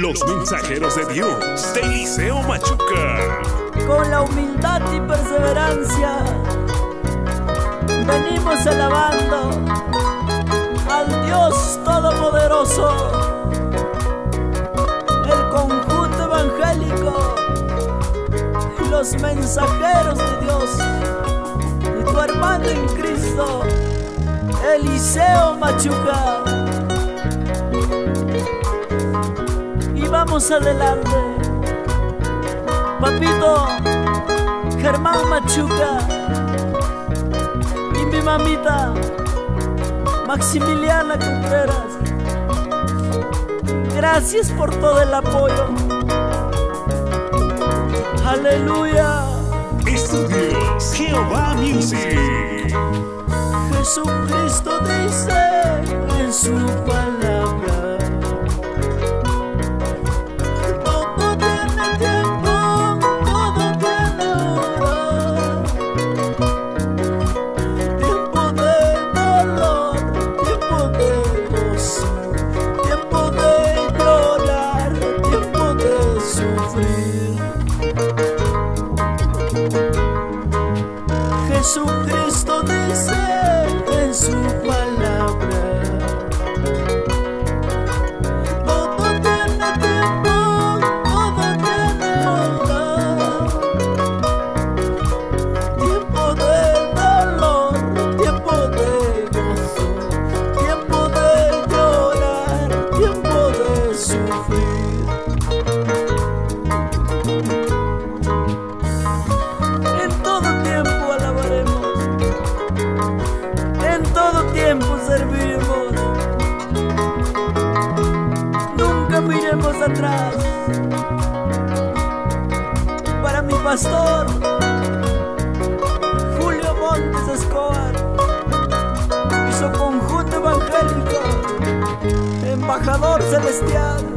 Los mensajeros de Dios de Eliseo Machuca. Con la humildad y perseverancia venimos alabando al Dios Todopoderoso, el conjunto evangélico los mensajeros de Dios y tu hermano en Cristo, Eliseo Machuca. Vamos adelante. Papito Germán Machuca y mi mamita Maximiliana Contreras. Gracias por todo el apoyo. Aleluya. Estudios Jehová Music. Jesucristo dice en su palabra. Jesucristo dice en su palabra. Atrás. Para mi pastor, Julio Montes Escobar y su conjunto evangélico, embajador celestial.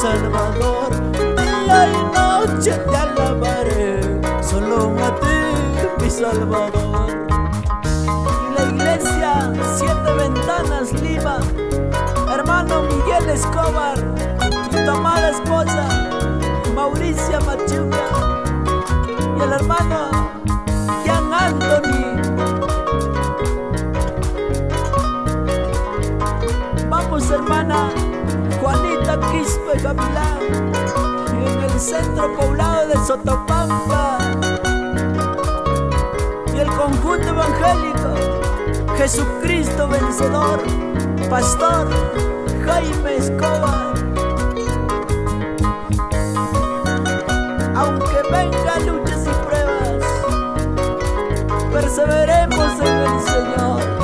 Salvador. Día y noche te alabaré, solo a ti, mi Salvador. Y la iglesia Siete Ventanas Lima, hermano Miguel Escobar y tu amada esposa Mauricia Machuca y el hermano Jan Anthony. Vamos hermana Juanita Quispe Gavilán y en el centro poblado de Sotopampa y el conjunto evangélico Jesucristo vencedor, Pastor Jaime Escobar. Aunque venga luchas y pruebas, perseveremos en el Señor.